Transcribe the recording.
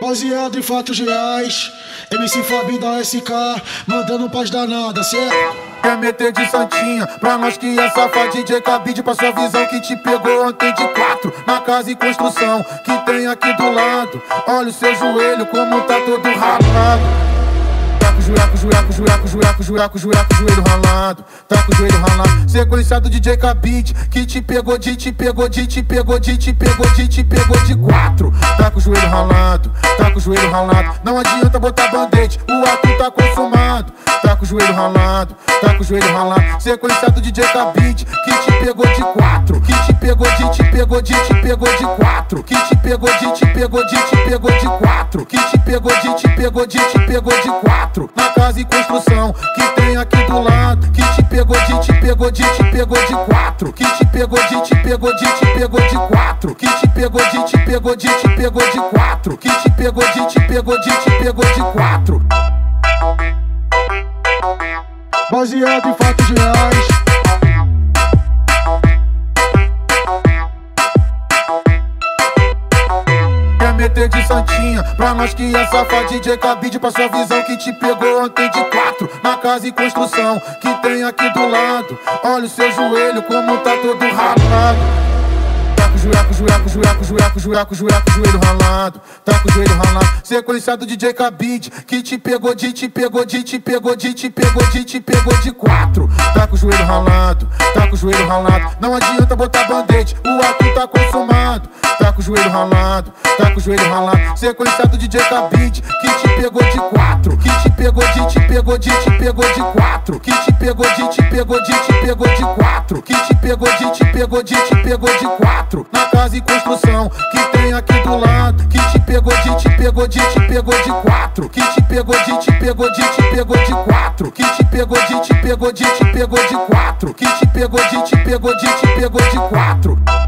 Baseado em fatos reais, MC Fabinho da SK, mandando paz danada, certo? Quer meter de santinha Pra nós que é safado DJ Cabide Pra sua visão que te pegou ontem de quatro Na casa e construção que tem aqui do lado Olha o seu joelho como tá todo ralado Jureco, jureco, jureco, jureco, jureco, jureco, joelho ralado. Tá com joelho ralado. Sequenciado DJ Cabide Que te pegou de, te pegou de, te pegou de, te pegou de, te pegou de quatro. Tá com joelho ralado, tá com joelho ralado. Não adianta botar band-aid, o ato tá consumado Tá com o joelho ralado, tá com o joelho ralado Sequenciado DJ Cabide Que te pegou de quatro Que te pegou de, te pegou de, te pegou de quatro Que te pegou de, te pegou de, te pegou de quatro Que te pegou de, te pegou de, te pegou de quatro na casa e construção que tem aqui do lado. Que te pegou de, te pegou de, te pegou de quatro. Que te pegou de, te pegou de, te pegou de quatro. Que te pegou de, te pegou de, te pegou de quatro. Que te pegou de, te pegou de, te pegou de quatro. Baseado em fatos reais. meter de santinha Pra nós que é safado DJ Cabide Pra sua visão que te pegou ontem de quatro Na casa e construção que tem aqui do lado Olha o seu joelho como tá todo ralado Jureco, jureco, jureco, jureco, jureco, jureco, joelho ralado Tá com o joelho ralado Sequenciado DJ Cabide Que te pegou de, te pegou de, te pegou de, te pegou de, te pegou de quatro Tá com o joelho ralado, tá com o joelho ralado Não adianta botar band-aid, o ato tá consumado Tá com o joelho ralado, tá com o joelho ralado Sequenciado DJ Cabide Que te pegou de quatro Que te pegou de, te pegou de, te pegou de quatro Que te pegou de, te pegou de, te pegou de quatro Que te pegou de, te pegou de, te pegou de quatro na casa e construção que tem aqui do lado. Que te pegou de, te pegou de, te pegou de quatro. Que te pegou de, te pegou de, te pegou de quatro. Que te pegou de, te pegou de, te pegou de quatro. Que te pegou de, te pegou de, te pegou de quatro.